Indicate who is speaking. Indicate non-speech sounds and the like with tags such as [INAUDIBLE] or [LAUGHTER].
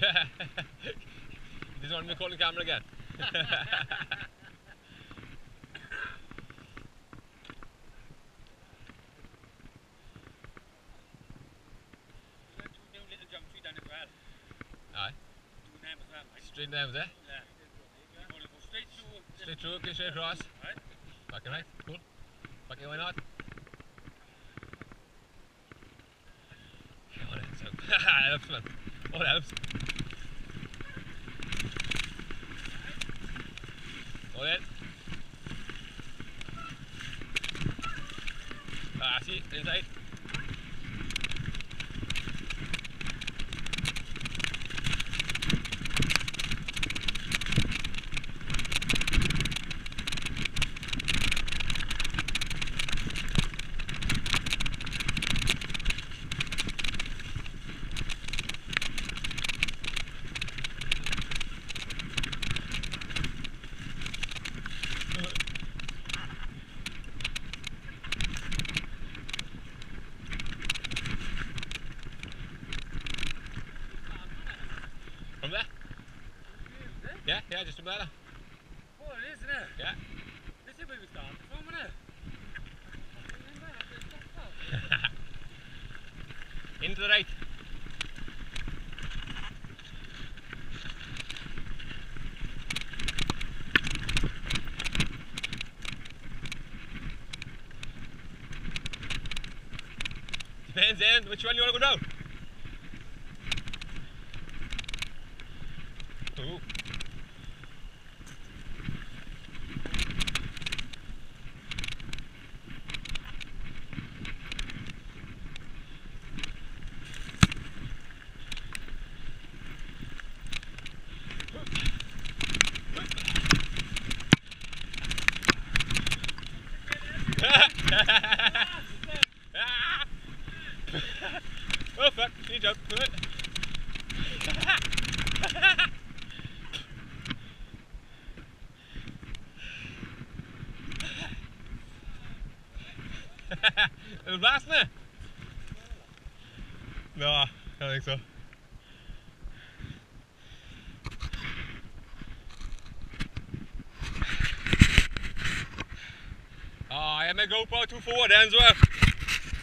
Speaker 1: he doesn't want me to call the camera again. Straight down there. Straight through, straight across. Back and right, cool. Back why not? On in, so. helps, man. Oh, helps. In. Ah, see, inside. From there? Yeah, yeah, just from there. Yeah. This is a bit tough. Come on. Into the right. Depends then which one you want to go down. Ooh. [LAUGHS] oh fuck, she jumped to it. [LAUGHS] it was last night. No, I don't think so. I had my GoPro too forward as well.